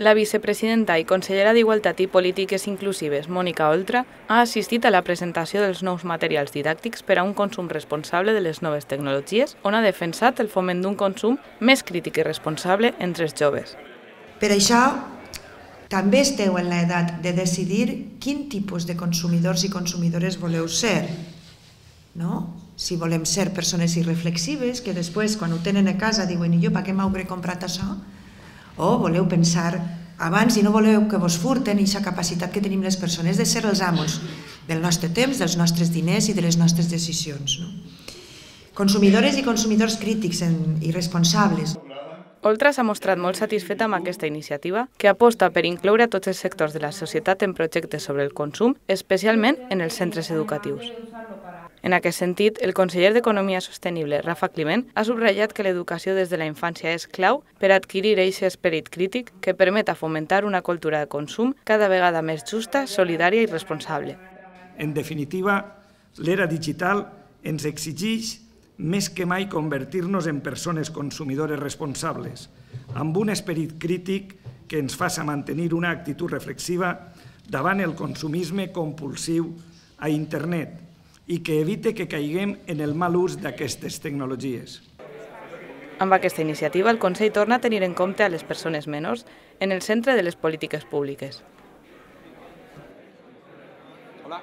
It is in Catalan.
La vicepresidenta i consellera d'Igualtat i Polítiques Inclusives, Mònica Oltra, ha assistit a la presentació dels nous materials didàctics per a un consum responsable de les noves tecnologies, on ha defensat el foment d'un consum més crític i responsable entre els joves. Per això, també esteu en l'edat de decidir quin tipus de consumidors i consumidores voleu ser. No? Si volem ser persones irreflexives, que després, quan ho tenen a casa, diuen i jo per què m'hauré comprat això? O voleu pensar abans i no voleu que vos furten aquesta capacitat que tenim les persones de ser els amos del nostre temps, dels nostres diners i de les nostres decisions. No? Consumidores i consumidors crítics i responsables. Oltra s'ha mostrat molt satisfeta amb aquesta iniciativa, que aposta per incloure tots els sectors de la societat en projectes sobre el consum, especialment en els centres educatius. En aquest sentit, el conseller d'Economia Sostenible, Rafa Climent, ha subratllat que l'educació des de la infància és clau per adquirir aquest esperit crític que permet fomentar una cultura de consum cada vegada més justa, solidària i responsable. En definitiva, l'era digital ens exigeix més que mai convertir-nos en persones consumidores responsables, amb un esperit crític que ens faça mantenir una actitud reflexiva davant el consumisme compulsiu a internet, i que evite que caiguem en el mal ús d'aquestes tecnologies. Amb aquesta iniciativa, el Consell torna a tenir en compte a les persones menors en el centre de les polítiques públiques. Hola.